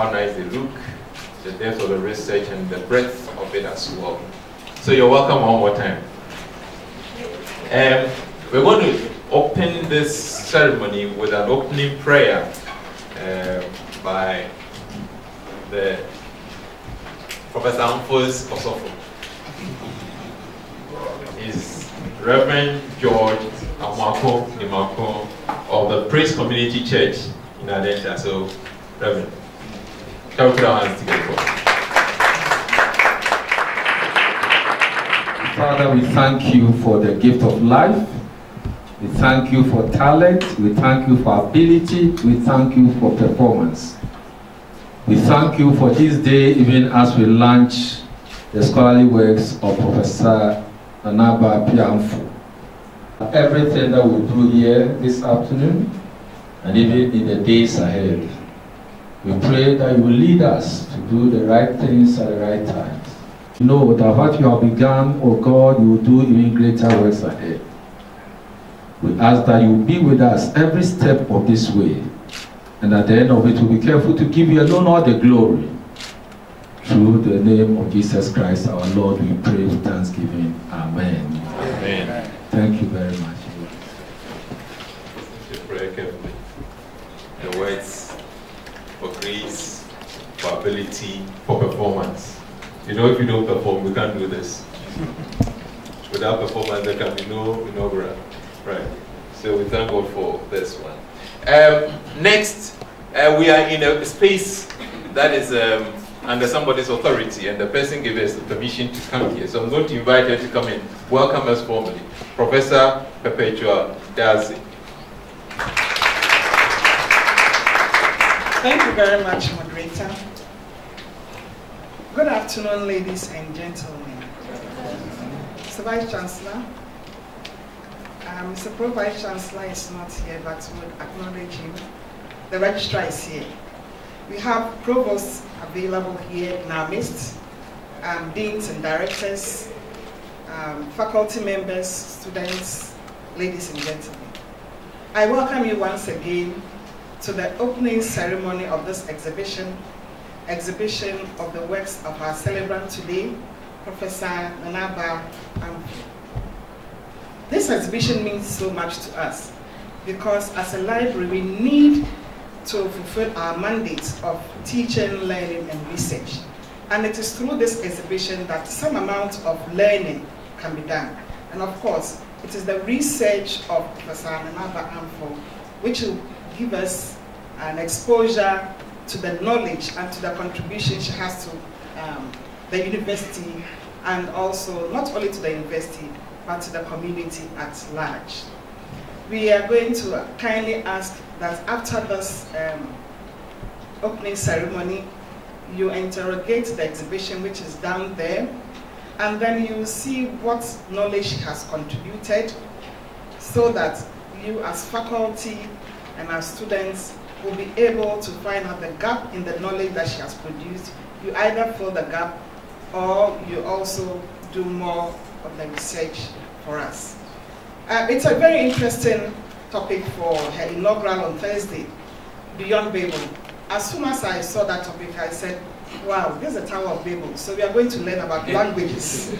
how nice they look, the depth of the research and the breadth of it as well. So you're welcome one more time. Um, we're going to open this ceremony with an opening prayer uh, by the Professor Amphos Kosofo. Is Reverend George Amako Nimako of the Praise Community Church in Adenta. So, Reverend, Father, we thank you for the gift of life. We thank you for talent. We thank you for ability. We thank you for performance. We thank you for this day, even as we launch the scholarly works of Professor Anaba Piamfu. Everything that we do here this afternoon and even in the days ahead, we pray that you will lead us to do the right things at the right times. You know that what you have begun, O God, you will do even greater works ahead. We ask that you be with us every step of this way, and at the end of it, we'll be careful to give you alone all the glory. Through the name of Jesus Christ, our Lord, we pray with thanksgiving. Amen. Amen. Thank you very much. Just pray carefully. The words for grace, for ability, for performance. You know, if you don't perform, we can't do this. Without performance, there can be no inaugural. Right. So we thank God for this one. Um, next, uh, we are in a space that is um, under somebody's authority, and the person gave us the permission to come here. So I'm going to invite her to come in. Welcome us formally, Professor Perpetua Dadzie. Thank you very much. Good afternoon, ladies and gentlemen. Mr. Vice Chancellor, um, Mr. Pro Vice Chancellor is not here, but would acknowledge him. The registrar is here. We have provosts available here in our midst, um, deans and directors, um, faculty members, students, ladies and gentlemen. I welcome you once again to the opening ceremony of this exhibition, exhibition of the works of our celebrant today, Professor Nanaba Amfo. this exhibition means so much to us because as a library, we need to fulfill our mandate of teaching, learning, and research. And it is through this exhibition that some amount of learning can be done. And of course, it is the research of Professor Ananaba Amfo which will give us an exposure to the knowledge and to the contribution she has to um, the university and also not only to the university but to the community at large. We are going to kindly ask that after this um, opening ceremony, you interrogate the exhibition which is down there, and then you see what knowledge has contributed, so that you as faculty and as students will be able to find out the gap in the knowledge that she has produced. You either fill the gap or you also do more of the research for us. Uh, it's a very interesting topic for her inaugural on Thursday, Beyond Babel. As soon as I saw that topic, I said, wow, this is the Tower of Babel. So we are going to learn about languages.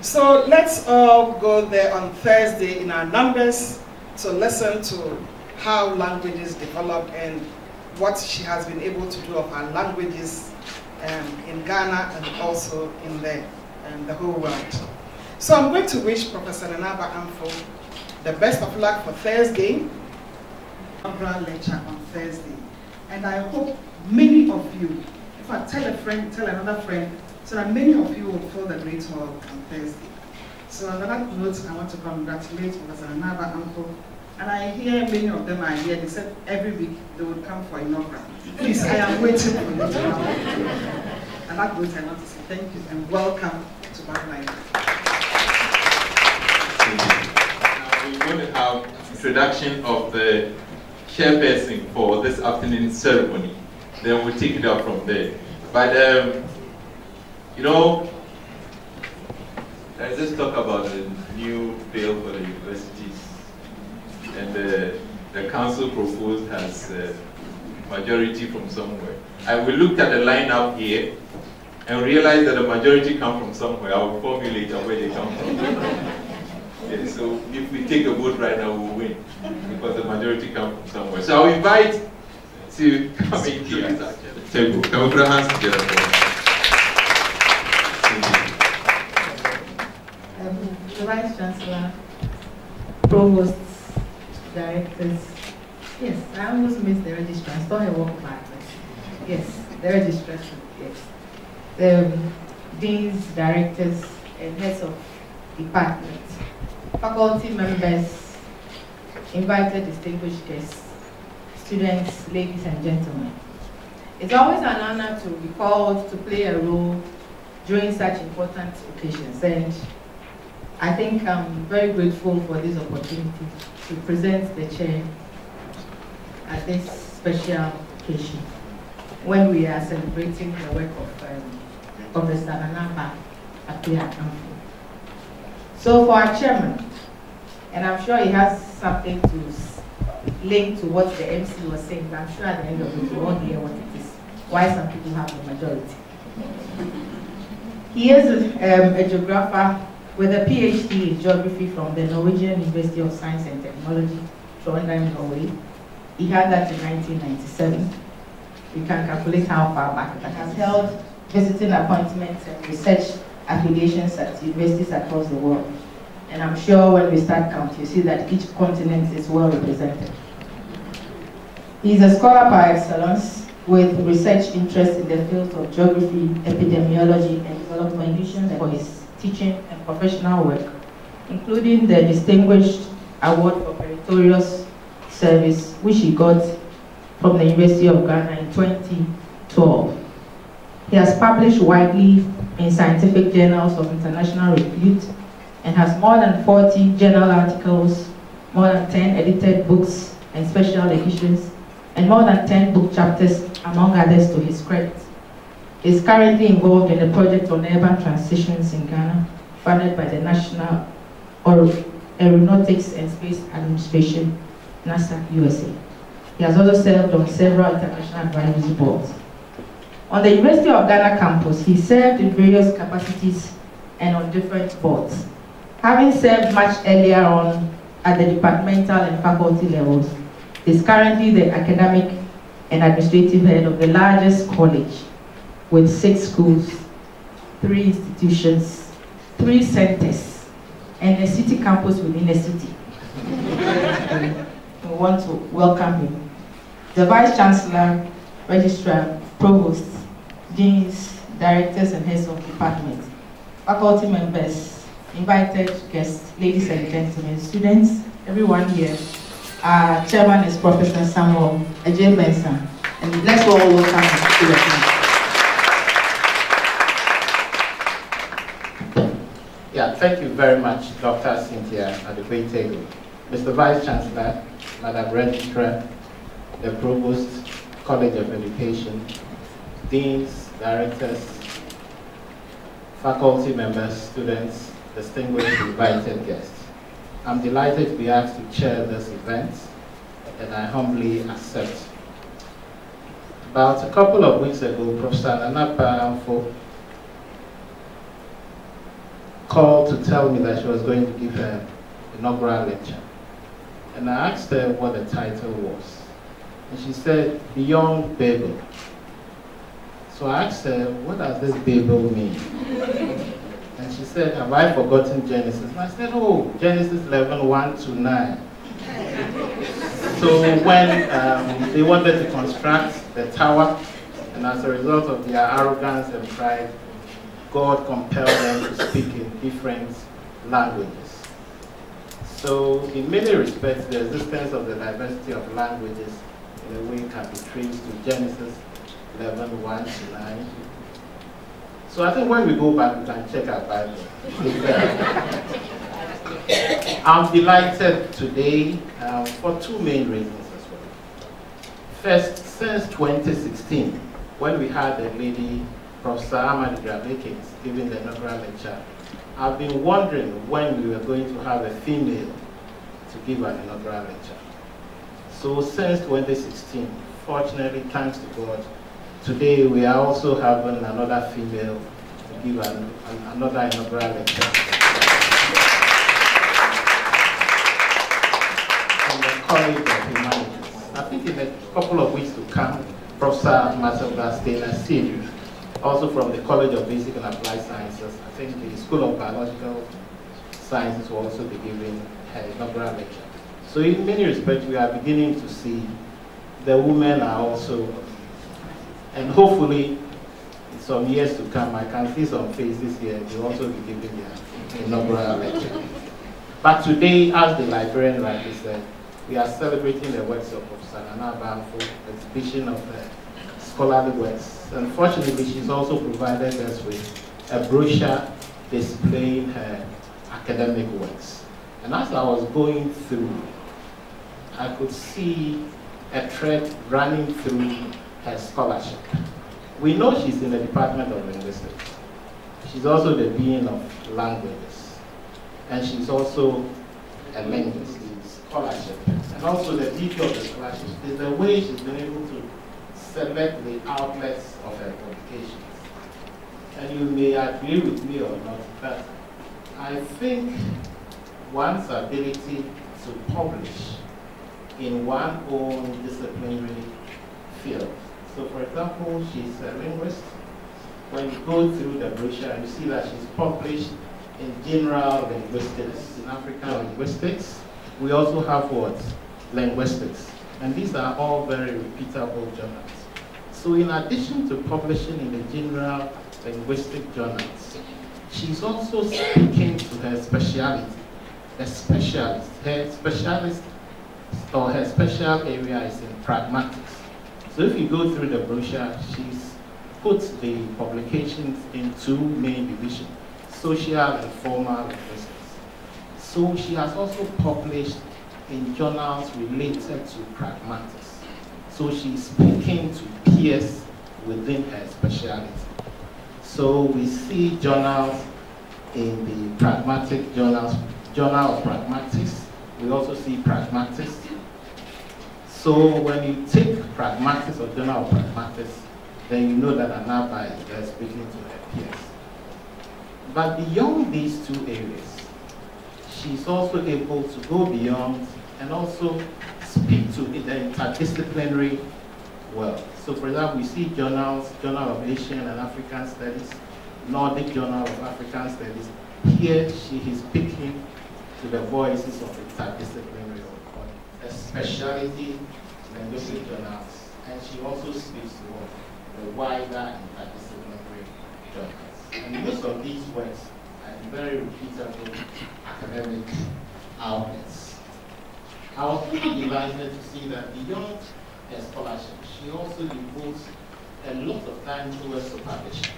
so let's all go there on Thursday in our numbers to listen to how languages develop and what she has been able to do of her languages um, in Ghana and also in the, um, the whole world. So I'm going to wish Professor Nanaba Amfo the best of luck for Thursday, lecture on Thursday. And I hope many of you, if I tell a friend, tell another friend, so that many of you will fill the Great Hall on Thursday. So on that note, I want to congratulate Professor Nanaba Amfo and I hear many of them are here. They said every week they would come for inaugural. Please, I am waiting for you to come. And that note, I want to say thank you and welcome to Babylon. Now we're going to have introduction of the chairperson for this afternoon's ceremony. Then we'll take it up from there. But um, you know, let's just talk about the new bill for the universities. And the, the council proposed has uh, majority from somewhere. And we looked at the lineup here and realized that the majority come from somewhere. I will formulate where they come from. Yeah, so if we take a vote right now, we'll win because the majority come from somewhere. So I'll invite to come in here at the table. Can we put our hands together for Um, the Vice Chancellor, Provosts, Directors. Yes, I almost missed the registrar. I saw her walk by. Yes, the registration, yes. The um, Deans, Directors, and Heads of Departments, faculty members, invited distinguished guests, students, ladies and gentlemen. It's always an honor to be called to play a role during such important occasions. And I think I'm very grateful for this opportunity to present the chair at this special occasion when we are celebrating the work of um, Professor Nanaba Akua Amfo. So for our chairman, and I'm sure he has something to link to what the MC was saying, but I'm sure at the end of it, you all hear what it is, why some people have the majority. He is um, a geographer with a PhD in geography from the Norwegian University of Science and Technology, Trondheim, Norway. He had that in 1997. You can calculate how far back that has held visiting appointments and research affiliations at universities across the world. And I'm sure when we start counting, you see that each continent is well represented. He is a scholar by excellence with research interests in the fields of geography, epidemiology, and development for his teaching and professional work, including the Distinguished Award for Meritorious Service, which he got from the University of Ghana in 2012. He has published widely in scientific journals of international repute and has more than 40 journal articles, more than 10 edited books and special editions, and more than 10 book chapters, among others, to his credit. Is currently involved in a project on urban transitions in Ghana, funded by the National Aer- Aeronautics and Space Administration, NASA, USA. He has also served on several international advisory boards. On the University of Ghana campus, he served in various capacities and on different boards. Having served much earlier on at the departmental and faculty levels, he is currently the academic and administrative head of the largest college with six schools, three institutions, three centers, and a city campus within a city. we want to welcome him. The Vice Chancellor, Registrar, Provost, Deans, Directors and Heads of Departments, faculty members, invited guests, ladies and gentlemen, students, everyone here. Our chairman is Professor Samuel Agyei-Mensah, and let's all welcome him to the panel. Yeah, thank you very much, Dr. Cynthia Addoquaye Tagoe. Mr. Vice Chancellor, Madam Registrar, the Provost, College of Education, Deans, Directors, faculty members, students, distinguished invited guests. I'm delighted to be asked to chair this event, and I humbly accept. About a couple of weeks ago, Professor Nana Paramfo called to tell me that she was going to give her inaugural lecture. And I asked her what the title was. And she said, Beyond Babel. So I asked her, what does this Babel mean? And she said, have I forgotten Genesis? And I said, oh, Genesis 11, 1 to 9. So when um, they wanted to construct the tower, and as a result of their arrogance and pride, God compelled them to speak in different languages. So in many respects, the existence of the diversity of languages in a way can be traced to Genesis 11, 1 to 9. So I think when we go back, we can check our Bible. I'm delighted today uh, for two main reasons as well. First, since 2016, when we had the lady Professor Ahmad Grabekins giving the inaugural lecture, I've been wondering when we were going to have a female to give an inaugural lecture. So since 2016, fortunately, thanks to God, today we are also having another female to give an, an, another inaugural lecture. From the College of Humanities. I think in a couple of weeks to come, Professor Matilda Steiner-Asiedu also from the College of Basic and Applied Sciences. I think the School of Biological Sciences will also be giving her inaugural lecture. So in many respects, we are beginning to see the women are also, and hopefully, in some years to come, I can see some faces here, they will also be giving their inaugural lecture. But today, as the librarian rightly said, we are celebrating the works of Professor Nana Banfo, exhibition of scholarly works. Unfortunately, she's also provided us with a brochure displaying her academic works. And as I was going through, I could see a thread running through her scholarship. We know she's in the Department of Linguistics. She's also the Dean of Languages. And she's also a linguist in scholarship. And also the beauty of the scholarship is the way she's been able to select the outlets of her publications. And you may agree with me or not, but I think one's ability to publish in one own disciplinary field. So for example, she's a linguist. When you go through the brochure, and you see that she's published in general linguistics, in African linguistics. We also have what? Linguistics. And these are all very repeatable journals. So in addition to publishing in the general linguistic journals, she's also speaking to her speciality, the specialist. Her specialist or her special area is in pragmatics. So if you go through the brochure, she's put the publications in two main divisions, social and formal linguistics. So she has also published in journals related to pragmatics. So she's speaking to peers within her specialty. So we see journals in the pragmatic journals, Journal of Pragmatics. We also see pragmatics. So when you take pragmatics or Journal of Pragmatics, then you know that Anaba is there speaking to her peers. But beyond these two areas, she's also able to go beyond and also speak to the interdisciplinary world. So for example, we see journals, Journal of Asian and African Studies, Nordic Journal of African Studies. Here she is speaking to the voices of interdisciplinary work, a specialty linguistic journals, and she also speaks to the wider interdisciplinary journals. And most of these works are very repeatable academic outlets. I was really delighted to see that beyond her scholarship, she also devotes a lot of time towards supervision.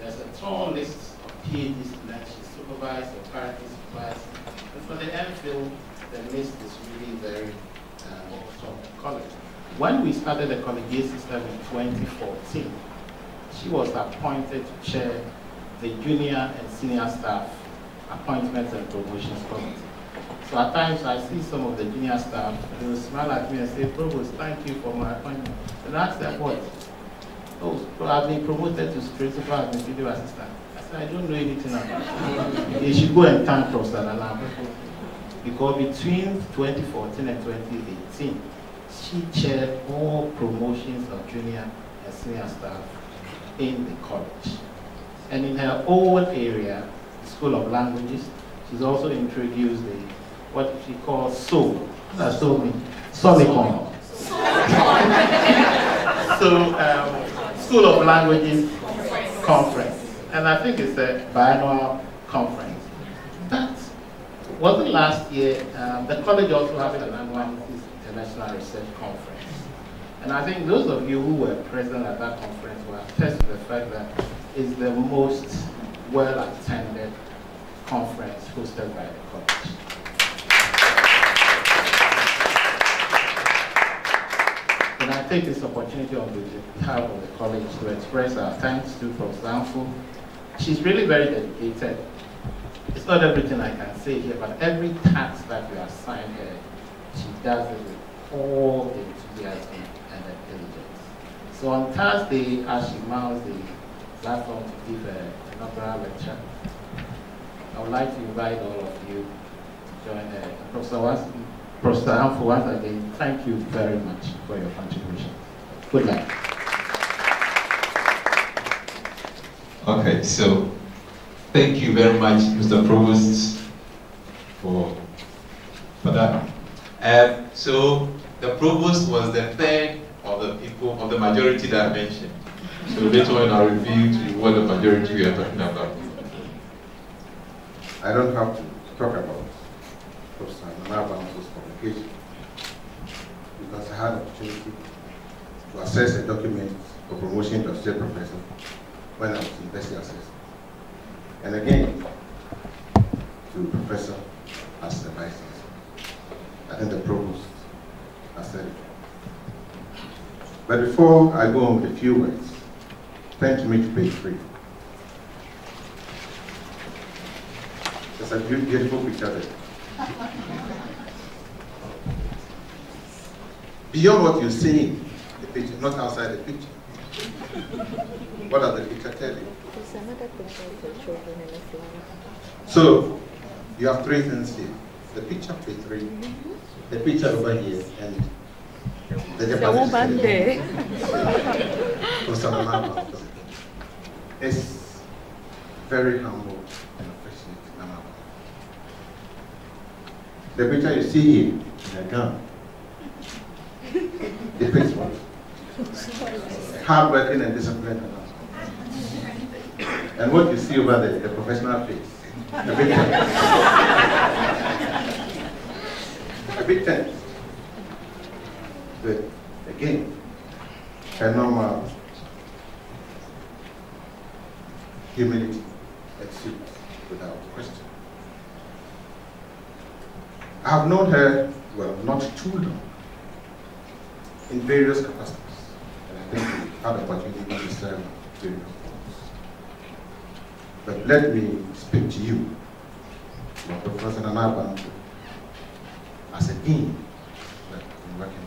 There's a tall list of PhD students she supervised or currently supervised. And for the MPhil, the list is really very uh, strong. College. When we started the collegiate system in 2014, she was appointed to chair the junior and senior staff appointments and promotions committee. So at times I see some of the junior staff, they will smile at me and say, Provost, thank you for my appointment. And I ask them what? Oh, so I've been promoted to principal administrative assistant. I said, I don't know anything about it. They should go and thank Professor Nana. Because between 2014 and 2018, she chaired all promotions of junior and senior staff in the college. And in her own area, School of Languages, she's also introduced the, what she calls SOUL. That's SOUL mean? Solicon. so, um, School of Languages Conference. And I think it's a biannual conference. That wasn't last year. Um, the college also has an annual International Research Conference. And I think those of you who were present at that conference will attest to the fact that it's the most well-attended conference hosted by the college. And I take this opportunity on behalf of the college to express our thanks to Professor Amfo. She's really very dedicated. It's not everything I can say here, but every task that we assign her, she does it with all the enthusiasm and diligence. So on Thursday, as she mounts the platform to give an lecture, I would like to invite all of you to join her. Professor, once, Professor Amfo, once again, thank you very much for your contribution. Good luck. Okay, so thank you very much, Mr. Provost, for, for that. Um, so the provost was the third of the people, of the majority that I mentioned. So later on I'll review to you what the majority we are talking about. I don't have to talk about Professor Publication because I had an opportunity to assess a document for promotion to associate professor when I was university assessor. And again, to professor as the vice. I think the provost has said it. But before I go on with a few words, turn to me to page three. There's a beau- beautiful picture there. Beyond what you see in the picture, not outside the picture. What does the picture tell you? Some of the children in Islam. So, you have three things here. The picture, page three, the picture over here, and the The woman there. Is very humble and affectionate The picture you see here, in a gun, depicts what? Hardworking and disciplined. And what you see over there, the professional face, a bit tense. a. But again, her normal humility exudes without question. I have known her, well, not too long, in various capacities. And I think we have the opportunity to serve various roles. But let me speak to you, Dr. Professor Nanaban, as a dean that been working with.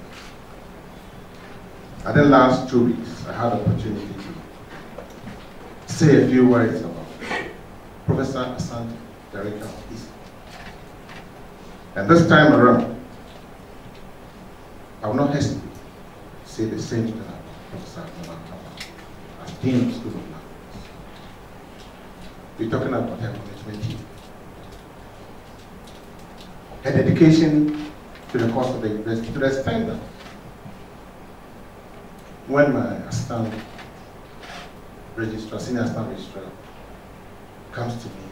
And the last two weeks, I had opportunity to say a few words about Professor Asante, Director of Peace. And this time around, I will not hesitate say the same thing about Professor Nolan Papa as Dean of School of Language. We're talking about her commitment here. Her dedication to the cause of the university to the that when my assistant registrar, senior assistant registrar, comes to me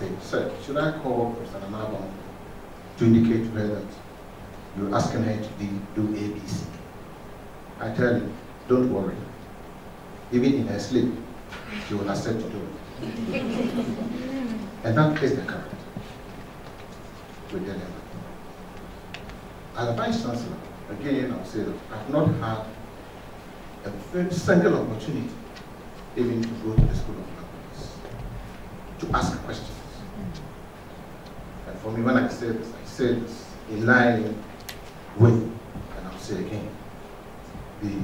and says, Sir, should I call Professor Namabon to indicate to her that you're asking her to do ABC? I tell you, don't worry. Even in her sleep, she will accept to do it. and that is the current. We're dealing with. As a vice chancellor, again, I'll say that I've not had a single opportunity even to go to the School of Languages to ask questions. And for me, when I say this, I say this in line with, and I'll say again, the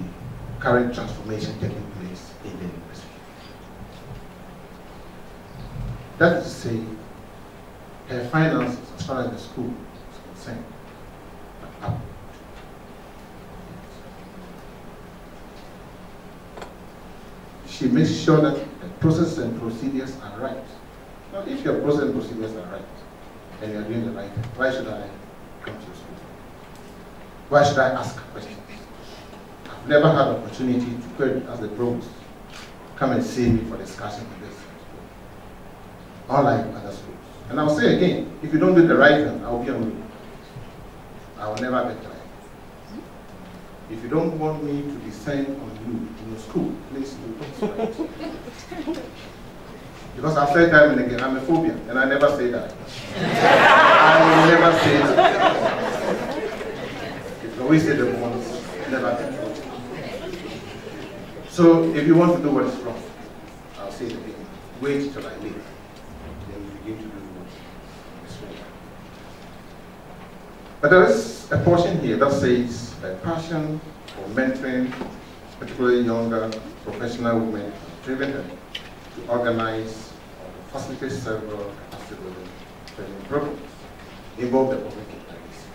current transformation taking place in the university. That is to say, her finances, as far as the school is concerned, are up. She makes sure that the process and procedures are right. Now, if your process and procedures are right, and you are doing the right why should I come to your school? Why should I ask questions? Never had opportunity to query as the provost, come and see me for discussion on this. Unlike other schools. And I'll say again, if you don't do the right thing, I'll be on you. I will never be tired. If you don't want me to descend on you in your school, please do. Because I've said time and again, I'm a phobia, and I never say that. I will never say that. Always say the ones, never. So if you want to do what is wrong, I'll say it again. Wait till I leave. Then you begin to do what is wrong. But there is a portion here that says a passion for mentoring, particularly younger professional women, driven them to organize or facilitate several capacity building training programs involve the public interest.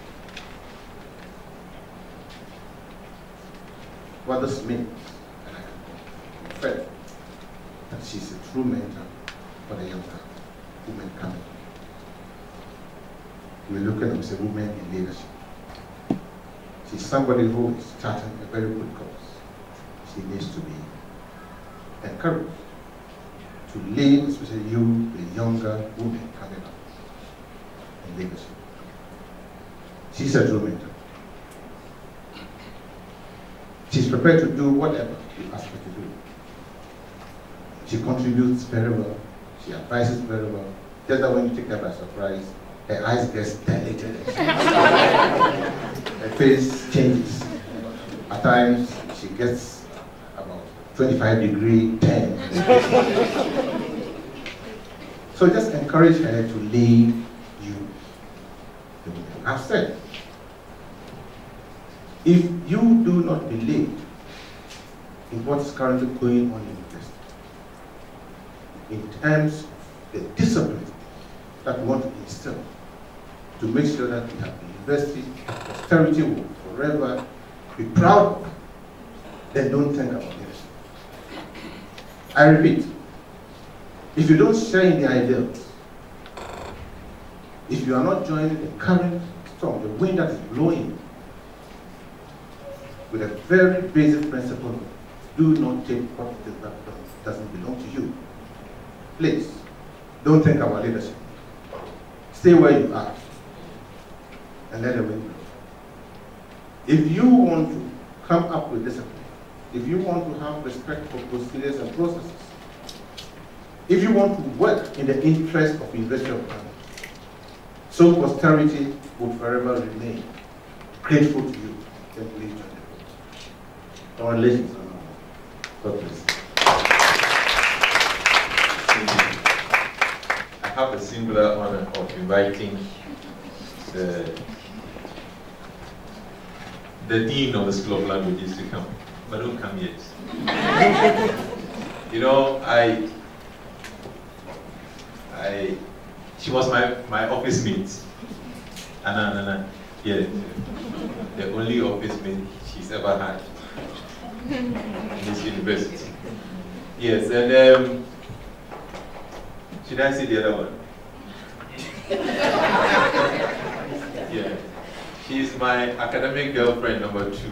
What this means, and I confirm that she's a true mentor for the younger women coming. We look at looking as a woman in leadership. She's somebody who is starting a very good cause. She needs to be encouraged to lead, especially you, the younger women coming up in leadership. She's a true mentor. She's prepared to do whatever you ask her. She contributes very well. She advises very well. Just that when you take her by surprise, her eyes get dilated. her face changes. At times, she gets about 25 degree tan. so just encourage her to lead you. I've said, if you do not believe in what is currently going on in in terms of the discipline that we want to instill to make sure that we have the university posterity will forever be proud of, then don't think about this. I repeat, if you don't share in the ideals, if you are not joining the current storm, the wind that is blowing, with a very basic principle, do not take what doesn't belong to you. Please, don't think about leadership. Stay where you are and let the wind blow. If you want to come up with discipline, if you want to have respect for procedures and processes, if you want to work in the interest of University so posterity will forever remain grateful to you, please join the group. Congratulations. God bless. Have the singular honor of inviting the, the Dean of the School of Languages to come, but don't come yet. you know, I, I, she was my, my office mate Anna, Anna, yeah, the only office mate she's ever had in this university. Yes, and um, should I see the other one? yeah, she's my academic girlfriend number two.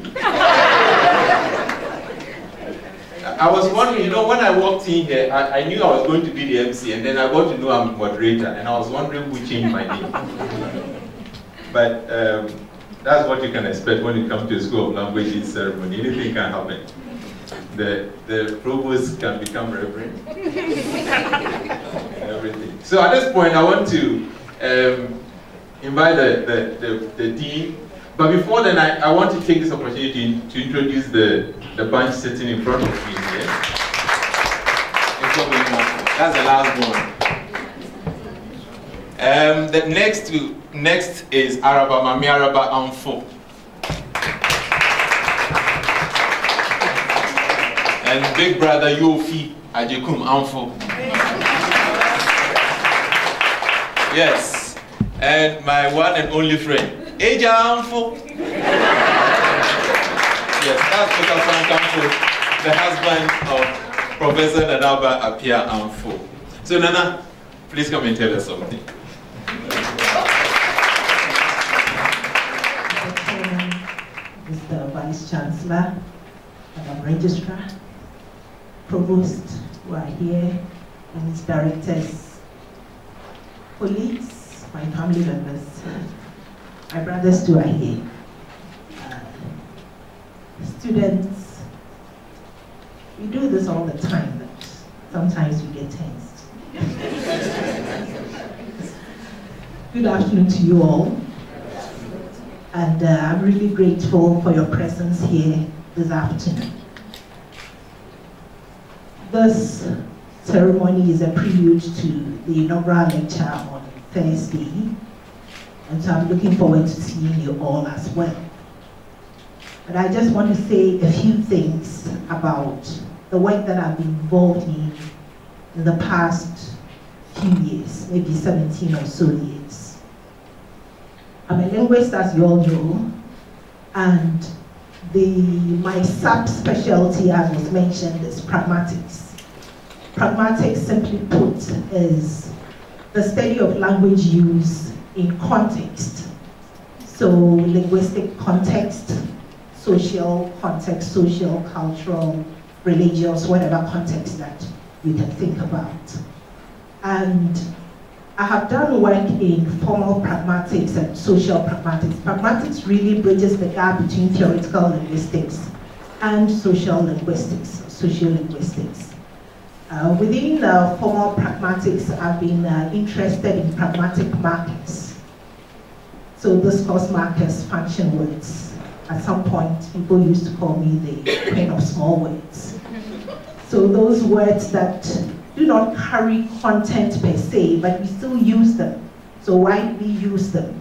I was wondering, you know, when I walked in here, I, I knew I was going to be the MC, and then I got to know I'm a moderator, and I was wondering who changed my name. but um, that's what you can expect when you come to a School of Languages ceremony. Anything can happen. The, the provost can become reverend. Everything. So at this point, I want to um, invite the, the, the, the dean but before then, I, I want to take this opportunity to introduce the, the bunch sitting in front of me here. That's the last one. Um, the next, next is Araba Mami Araba Amfo. And big brother Yofi Ajekum Amfo. Yes. And my one and only friend, Eja Amfo. Yes, that's Dr. Frank Amfo, the husband of Professor Nanaba Appiah Amfo. So Nana, please come and tell us something. Mr. Vice Chancellor, Madam Registrar, Provost who are here, and its directors, colleagues, my family members, my brothers too are here, uh, students. We do this all the time, but sometimes we get tensed. Good afternoon to you all. And uh, I'm really grateful for your presence here this afternoon. This ceremony is a prelude to the inaugural lecture on Thursday, and so I'm looking forward to seeing you all as well. But I just want to say a few things about the work that I've been involved in in the past few years, maybe 17 or so years. I'm a linguist, as you all know, and the, my subspecialty, as was mentioned, is pragmatics. Pragmatics, simply put, is the study of language use in context. So linguistic context, social context, social, cultural, religious, whatever context that you can think about. And I have done work in formal pragmatics and social pragmatics. Pragmatics really bridges the gap between theoretical linguistics and social linguistics, sociolinguistics. Uh, within uh, formal pragmatics, I've been uh, interested in pragmatic markers. So discourse markers, function words. At some point, people used to call me the queen of small words. So those words that do not carry content per se, but we still use them. So why we use them?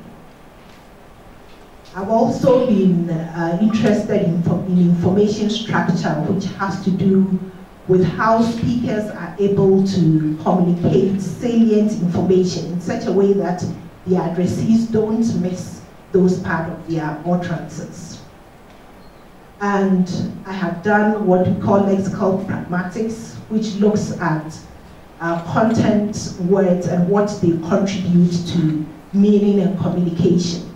I've also been uh, interested in, in information structure, which has to do with how speakers are able to communicate salient information in such a way that the addressees don't miss those part of their utterances. And I have done what we call lexical pragmatics, which looks at uh, content, words, and what they contribute to meaning and communication.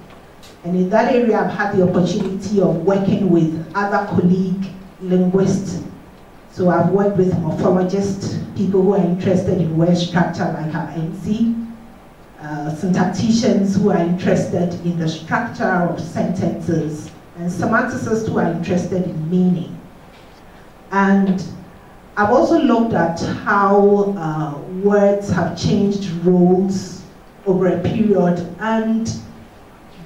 And in that area, I've had the opportunity of working with other colleague linguists. So I've worked with morphologists, people who are interested in word structure like our MC, uh, syntacticians who are interested in the structure of sentences, and semanticists who are interested in meaning. And I've also looked at how uh, words have changed roles over a period and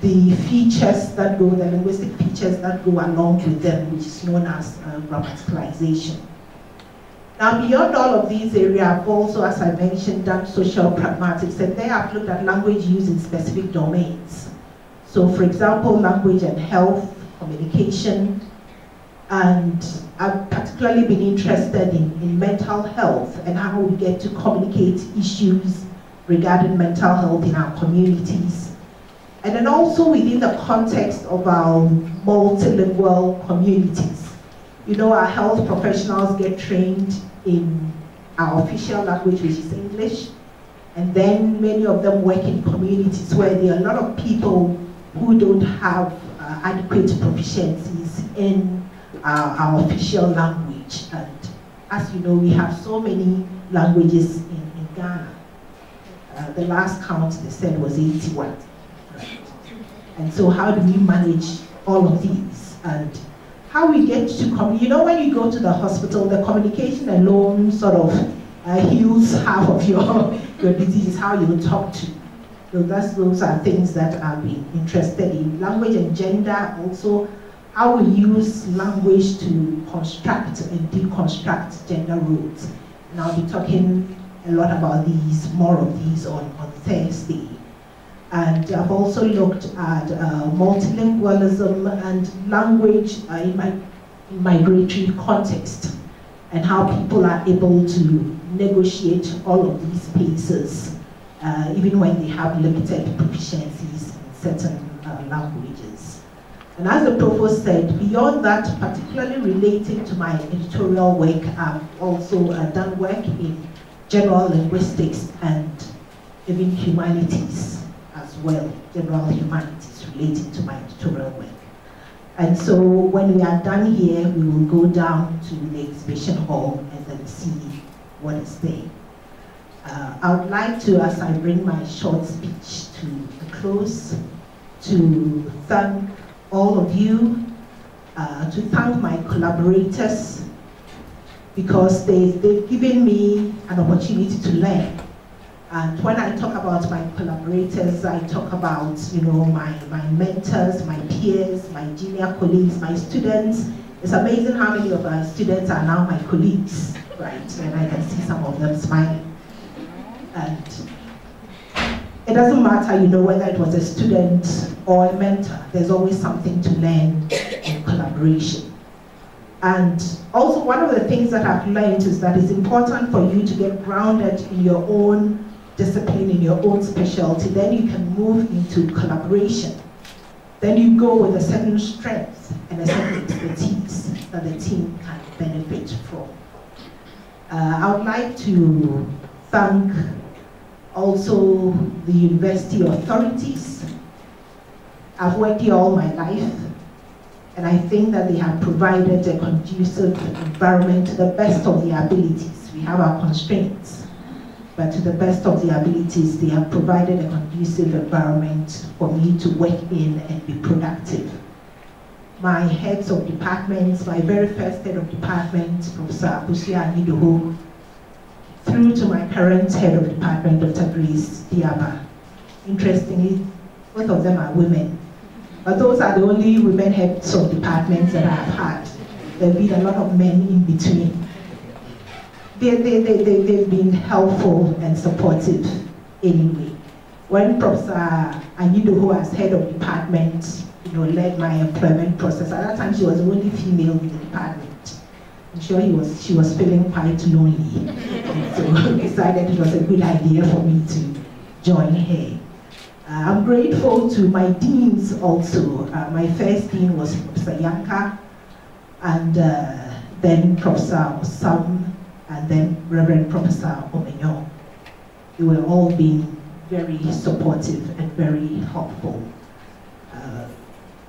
the features that go, the linguistic features that go along with them, which is known as uh, grammaticalization. Now, beyond all of these areas, I've also, as I mentioned, done social pragmatics, and there I've looked at language use in specific domains. So, for example, language and health, communication, and I've particularly been interested in, in mental health and how we get to communicate issues regarding mental health in our communities. And then also within the context of our multilingual communities. You know, our health professionals get trained in our official language, which is English. And then many of them work in communities where there are a lot of people who don't have adequate proficiencies in uh, our official language. And as you know, we have so many languages in, in Ghana. Uh, the last count they said was 81. And so how do we manage all of these? And how we get to you know, when you go to the hospital, the communication alone sort of uh, heals half of your, your disease, how you talk to. So that's, those are things that I've been interested in. Language and gender, also how we use language to construct and deconstruct gender roles. And I'll be talking a lot about these, more of these on, on Thursday. And I've also looked at uh, multilingualism and language uh, in my migratory context and how people are able to negotiate all of these spaces, uh, even when they have limited proficiencies in certain uh, languages. And as the provost said, beyond that, particularly relating to my editorial work, I've also uh, done work in general linguistics and even humanities as well, general humanities relating to my editorial work. And so when we are done here, we will go down to the exhibition hall and then see what is there. Uh, I would like to, as I bring my short speech to a close, to thank all of you, uh, to thank my collaborators, because they, they've given me an opportunity to learn. And when I talk about my collaborators, I talk about, you know, my, my mentors, my peers, my junior colleagues, my students. It's amazing how many of our students are now my colleagues, right? And I can see some of them smiling. And it doesn't matter, you know, whether it was a student or a mentor, there's always something to learn in collaboration. And also one of the things that I've learned is that it's important for you to get grounded in your own discipline, in your own specialty. Then you can move into collaboration. Then you go with a certain strength and a certain expertise that the team can benefit from. Uh, I would like to thank also the university authorities. I've worked here all my life, and I think that they have provided a conducive environment to the best of their abilities. We have our constraints, but to the best of their abilities, they have provided a conducive environment for me to work in and be productive. My heads of departments, my very first head of department, Professor Akosua Anyidoho, through to my current head of department, Dr. Grace Diabah. Interestingly, both of them are women. But those are the only women heads of departments that I've had. There have been a lot of men in between. They, they, they, they, they've been helpful and supportive anyway. When Professor Anyidoho as head of department, you know, led my employment process, at that time she was the only female in the department. I'm sure he was, she was feeling quite lonely. And so decided it was a good idea for me to join her. Uh, I'm grateful to my deans also. Uh, my first dean was Professor Yankah, and uh, then Professor Osam, and then Reverend Professor Omenyo. They were all being very supportive and very helpful. Uh,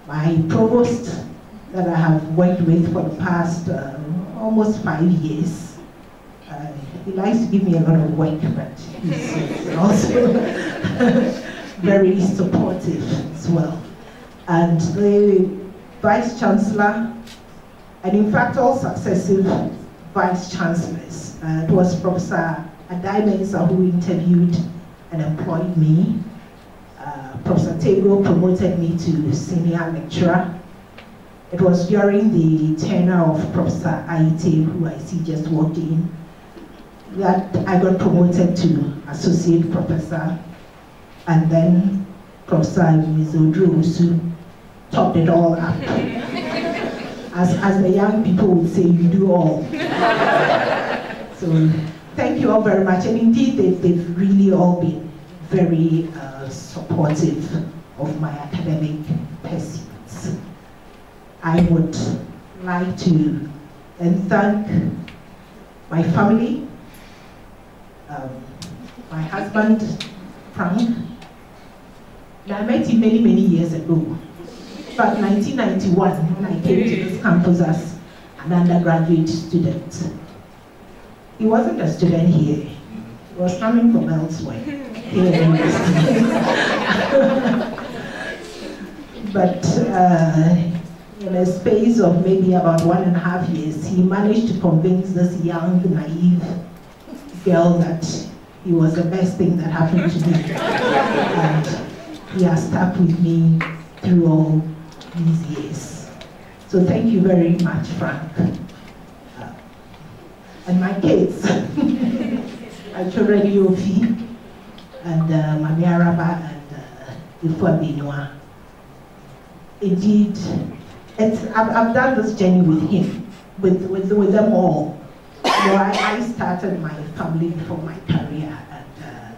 my provost that I have worked with for the past uh, almost five years, uh, he likes to give me a lot of work, but he's, also very supportive as well. And the Vice Chancellor, and in fact all successive Vice Chancellors, uh, it was Professor Addae who interviewed and employed me. Uh, Professor Tagoe promoted me to senior lecturer. It was during the tenure of Professor Aryeetey, who I see just walked in, that I got promoted to associate professor and then Professor Mizodru Usu topped it all up. As, as the young people would say, you do all. so thank you all very much. And indeed, they've, they've really all been very uh, supportive of my academic pursuits. I would like to then thank my family, um, my husband, Frank. I met him many, many years ago. But 1991, when I came to this campus as an undergraduate student, he wasn't a student here. He was coming from elsewhere. But uh, in a space of maybe about one and a half years, he managed to convince this young, naive girl that he was the best thing that happened to me. and he has stuck with me through all these years. So thank you very much, Frank. Uh, and my kids, my children, Yofi, and uh, Mami and uh, Ifua Benoit. Indeed, it's, I've, I've done this journey with him, with, with, with them all. Know, I, I started my family before my career, and uh,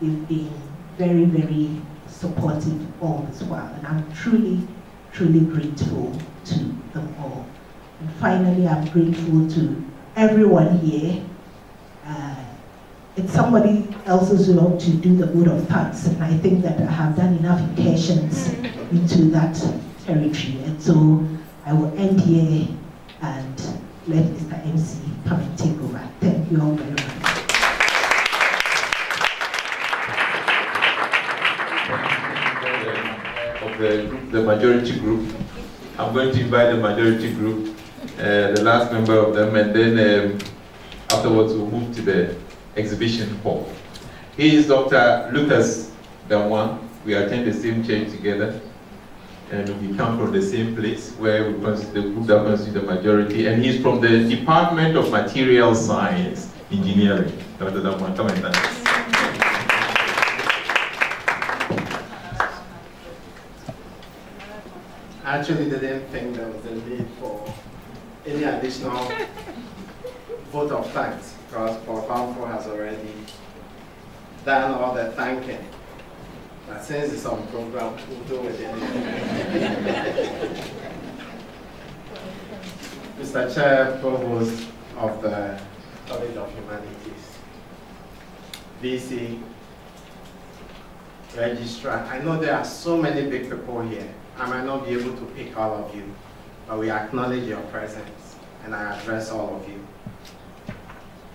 they've been very, very supportive all this while. And I'm truly, truly grateful to them all. And finally, I'm grateful to everyone here. Uh, it's somebody else's job to do the good of thanks, and I think that I have done enough incursions into that territory. And so I will end here and let Mr. MC come and take over. Thank you all very much. of the the majority group. I'm going to invite the majority group, uh, the last member of them, and then um, afterwards we'll move to the exhibition hall. He is Dr. Lucas Damoah. We attend the same church together, and we come from the same place where we the group that constitutes the majority, and he's from the Department of Material Science Engineering. Come. I actually didn't think there was a need for any additional vote of thanks because Paul has already done all the thanking. But since it's on program, we'll do it anyway. Mr. Chair, Provost of the College of Humanities, VC, Registrar, I know there are so many big people here. I might not be able to pick all of you, but we acknowledge your presence and I address all of you.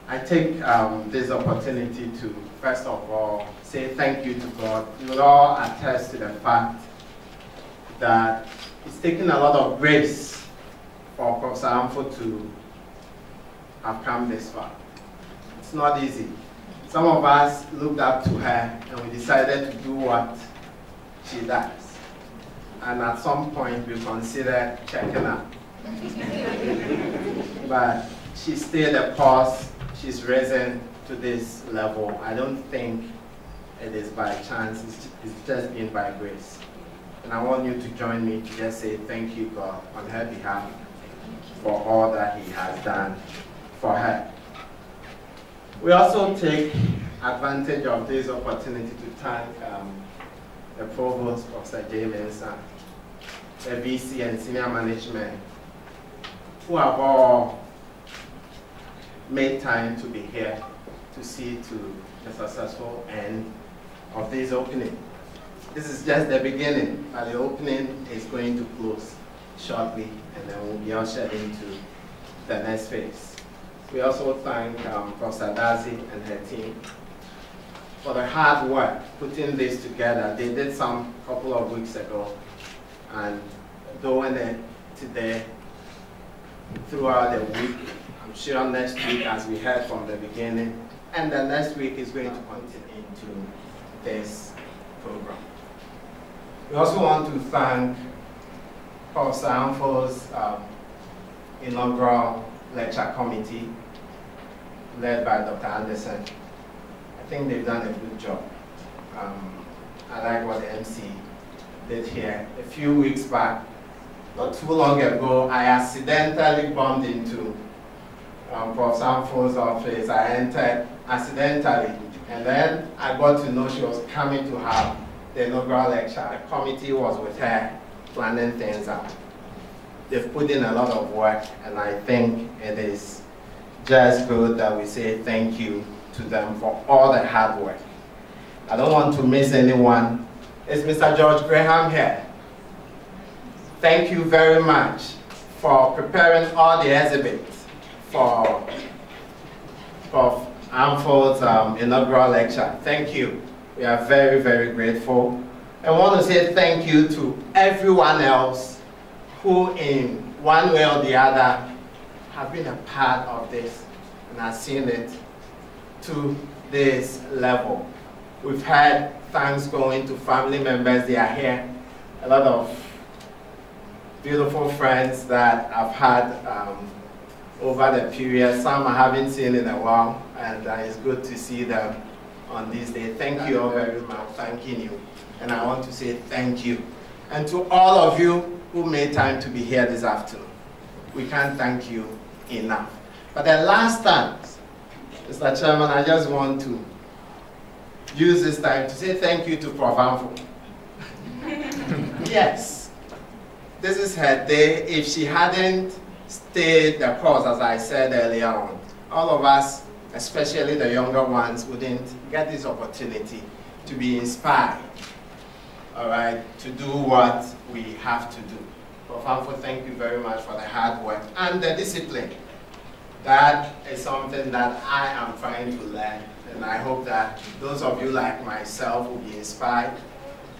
I take um, this opportunity to, first of all, say thank you to God. You all attest to the fact that it's taken a lot of grace for Professor Amfo to have come this far. It's not easy. Some of us looked up to her and we decided to do what she does and at some point we consider checking out. but she stayed the course, she's risen to this level. I don't think it is by chance, it's, just been by grace. And I want you to join me to just say thank you, God, on her behalf for all that He has done for her. We also take advantage of this opportunity to thank um, the provost, Professor Agyei-Mensah, the VC and senior management, who have all made time to be here to see to the successful end of this opening. This is just the beginning, but the opening is going to close shortly, and then we'll be ushered into the next phase. We also thank um, Professor Dadzie and her team for the hard work putting this together. They did some couple of weeks ago, and doing it today throughout the week. I'm sure next week, as we heard from the beginning, and the next week is going to continue into this program. We also want to thank Professor Amfo's um, inaugural lecture committee led by Dr. Anderson. I think they've done a good job. Um, I like what the MC did here. A few weeks back, not too long ago, I accidentally bumped into um, Prof. Sanfo's office. I entered accidentally, and then I got to know she was coming to have the inaugural lecture. The committee was with her planning things out. They've put in a lot of work, and I think it is just good that we say thank you to them for all the hard work. I don't want to miss anyone. Is Mr. George Graham here? Thank you very much for preparing all the exhibits for, for AMFO's um, inaugural lecture. Thank you. We are very, very grateful. I want to say thank you to everyone else who in one way or the other have been a part of this and have seen it to this level. We've had thanks going to family members, they are here. A lot of beautiful friends that I've had um, over the period. Some I haven't seen in a while, and uh, it's good to see them on this day. Thank you all very much, thanking you. And I want to say thank you. And to all of you who made time to be here this afternoon, we can't thank you enough. But the last time, Mr. Chairman, I just want to use this time to say thank you to Prof. Amfo. yes, this is her day. If she hadn't stayed the course, as I said earlier on, all of us, especially the younger ones, wouldn't get this opportunity to be inspired, all right, to do what we have to do. Prof. Amfo, thank you very much for the hard work and the discipline. That is something that I am trying to learn, and I hope that those of you like myself will be inspired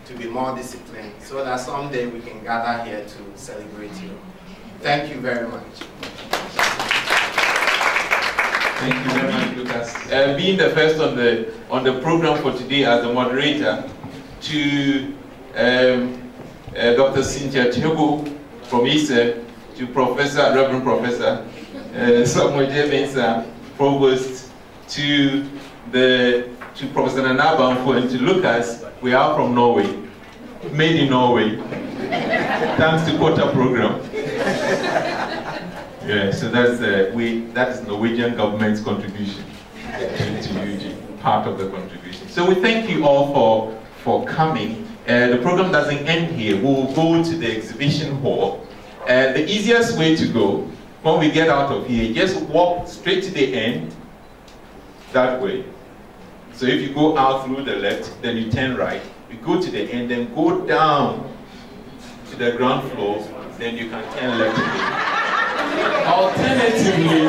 to be more disciplined so that someday we can gather here to celebrate you. Thank you very much. Thank you very much, Lucas. Uh, being the first on the on the program for today as the moderator, to um, uh, Dr. Cynthia Tebo from ISE, to Professor Reverend Professor uh, Samuel J. Provost, to the to Professor Nana Aba Amfo and to Lucas. We are from Norway, made in Norway, thanks to Quota Program. Yeah, so that's uh, we that is Norwegian government's contribution to, UG, part of the contribution. So we thank you all for for coming. Uh, the program doesn't end here. We'll go to the exhibition hall. Uh, the easiest way to go when we get out of here, just walk straight to the end. That way. So if you go out through the left, then you turn right. You go to the end, then go down to the ground floor, then you can turn left. Alternatively,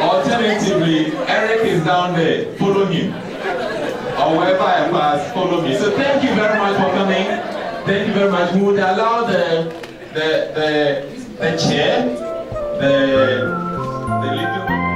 alternatively, Eric is down there. Follow him. Or wherever I pass, follow me. So thank you very much for coming. Thank you very much. We would allow the the the, the chair, the the little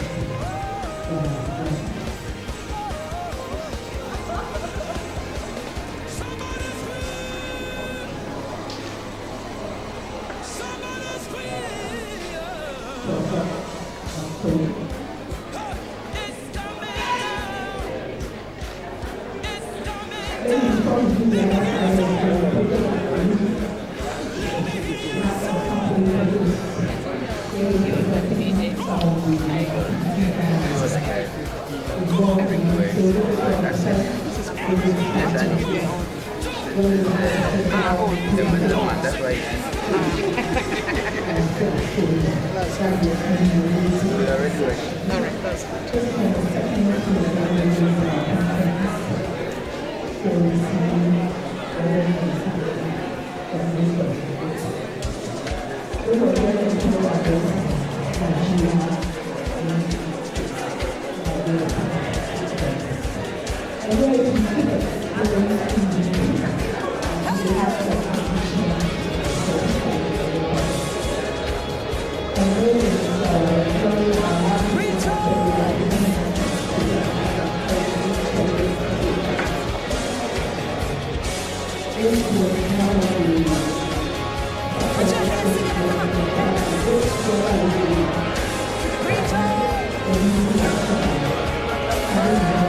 Give